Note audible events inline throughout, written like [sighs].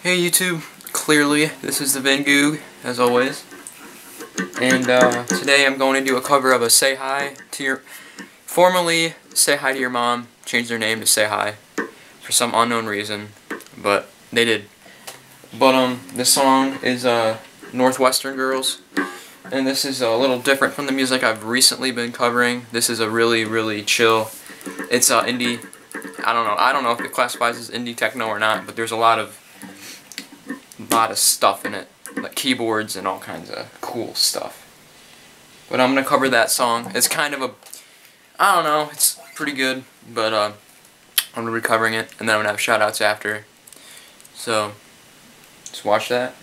Hey YouTube, clearly this is the Vingug, as always. And uh, today I'm going to do a cover of a Say Hi to Your... Formerly, Say Hi to Your Mom changed their name to Say Hi for some unknown reason, but they did. But um, this song is uh, Northwestern Girls, and this is a little different from the music I've recently been covering. This is a really, really chill, it's uh, indie, I don't know, I don't know if it classifies as indie techno or not, but there's a lot of lot of stuff in it, like keyboards and all kinds of cool stuff. But I'm gonna cover that song. It's kind of a, I don't know, it's pretty good, but uh, I'm gonna be covering it, and then I'm gonna have shoutouts after. So, just watch that.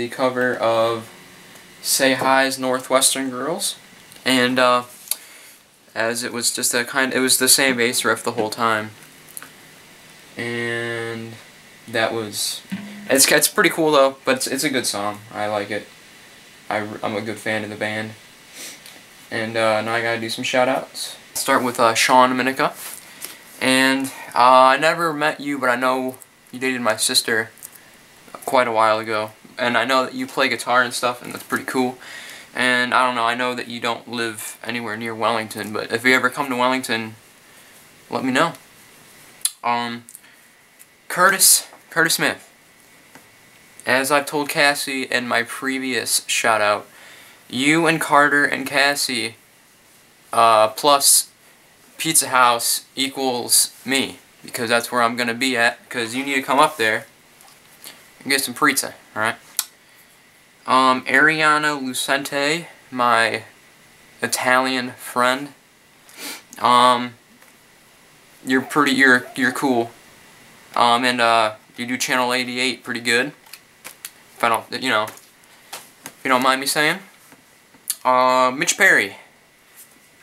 The cover of Say Hi's Northwestern Girls. And uh, as it was just a kind, it was the same bass riff the whole time. And that was, it's it's pretty cool though, but it's it's a good song. I like it. I I'm a good fan of the band. And uh, now I gotta do some shout outs. Start with uh, Sean Minica. And uh, I never met you, but I know you dated my sister quite a while ago. And I know that you play guitar and stuff, and that's pretty cool. And I don't know, I know that you don't live anywhere near Wellington, but if you ever come to Wellington, let me know. Um, Curtis, Curtis Smith. As I've told Cassie in my previous shout out, you and Carter and Cassie uh, plus Pizza House equals me because that's where I'm gonna be at because you need to come up there and get some pizza, alright? Um, Ariana Lucente, my Italian friend. Um, you're pretty, you're, you're cool. Um, and, uh, you do Channel 88 pretty good. If I don't, you know, if you don't mind me saying. Uh, Mitch Perry.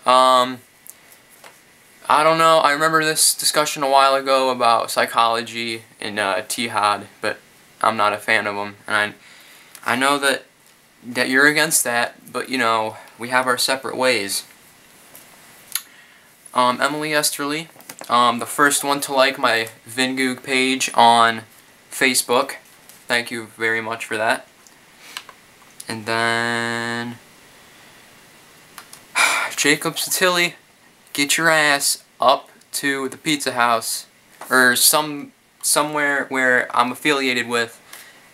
Um, I don't know, I remember this discussion a while ago about psychology and, uh, Tihad, but I'm not a fan of them, and I I know that that you're against that, but you know, we have our separate ways. Um, Emily Esterly, um, the first one to like my Vingug page on Facebook. Thank you very much for that. And then [sighs] Jacob Satilli, get your ass up to the pizza house or some somewhere where I'm affiliated with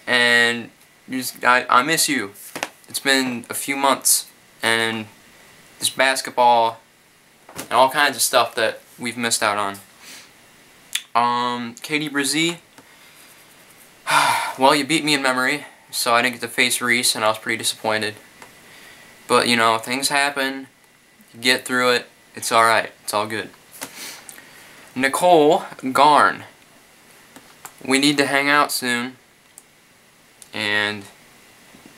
and just, I, I miss you. It's been a few months, and this basketball and all kinds of stuff that we've missed out on. Um, Katie Brzee. [sighs] well, you beat me in memory, so I didn't get to face Reese, and I was pretty disappointed. But, you know, things happen. You get through it. It's alright. It's all good. Nicole Garn. We need to hang out soon and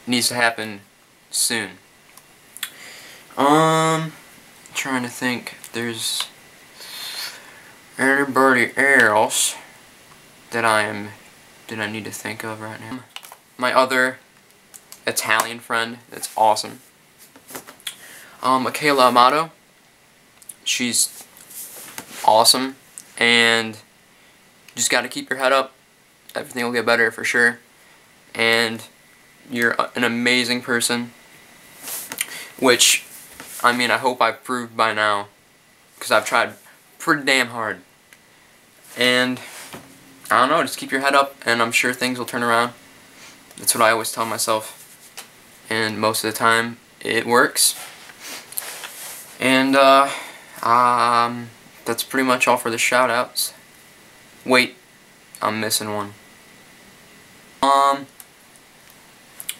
needs to happen soon. Um, trying to think there's anybody else that I am that I need to think of right now. My other Italian friend that's awesome. Um, Michaela Amato. She's awesome and just got to keep your head up. Everything will get better for sure and you're an amazing person, which, I mean, I hope I've proved by now, because I've tried pretty damn hard. And, I don't know, just keep your head up, and I'm sure things will turn around. That's what I always tell myself. And most of the time, it works. And, uh, um, that's pretty much all for the shoutouts. Wait, I'm missing one. Um,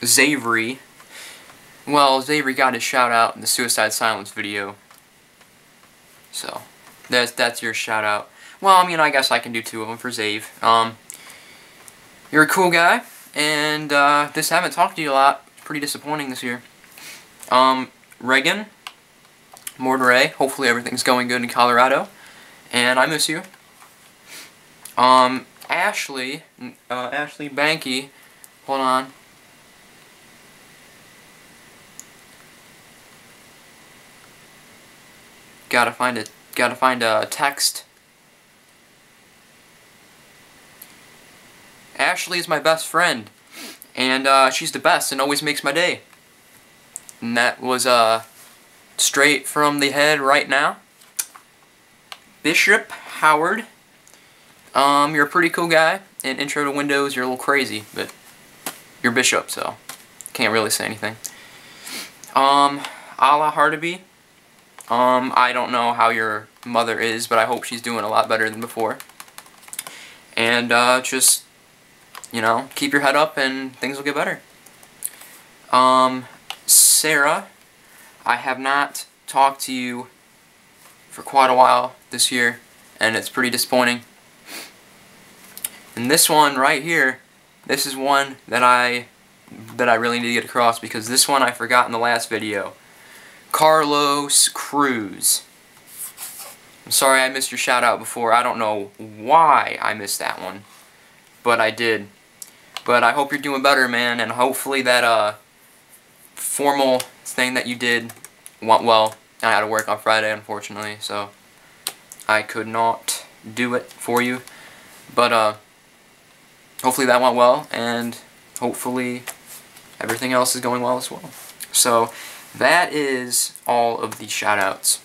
Zavery. Well, Zavery got his shout out in the Suicide Silence video. So, that's that's your shout out. Well, I mean, I guess I can do two of them for Zave. Um, you're a cool guy, and uh, this haven't talked to you a lot. Pretty disappointing this year. Um, Reagan, Morderay. Hopefully everything's going good in Colorado, and I miss you. Um, Ashley, uh, Ashley Banky. Hold on. Gotta find it. Gotta find a text. Ashley is my best friend, and uh, she's the best and always makes my day. And that was uh, straight from the head right now. Bishop Howard. Um, you're a pretty cool guy. In Intro to Windows, you're a little crazy, but you're Bishop, so can't really say anything. Um, Ala Hardaby. Um, I don't know how your mother is, but I hope she's doing a lot better than before. And uh, just, you know, keep your head up and things will get better. Um, Sarah, I have not talked to you for quite a while this year, and it's pretty disappointing. And this one right here, this is one that I that I really need to get across because this one I forgot in the last video. Carlos Cruz. I'm sorry I missed your shout out before. I don't know why I missed that one. But I did. But I hope you're doing better, man. And hopefully that uh, formal thing that you did went well. I had to work on Friday, unfortunately. So I could not do it for you. But uh, hopefully that went well. And hopefully everything else is going well as well. So that is all of the shoutouts.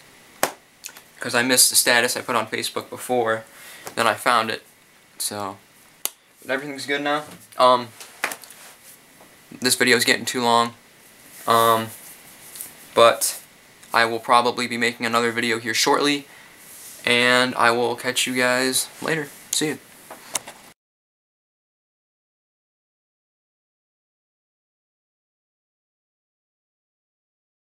Because I missed the status I put on Facebook before, then I found it. So everything's good now. Um, this video is getting too long. Um, but I will probably be making another video here shortly. And I will catch you guys later. See you.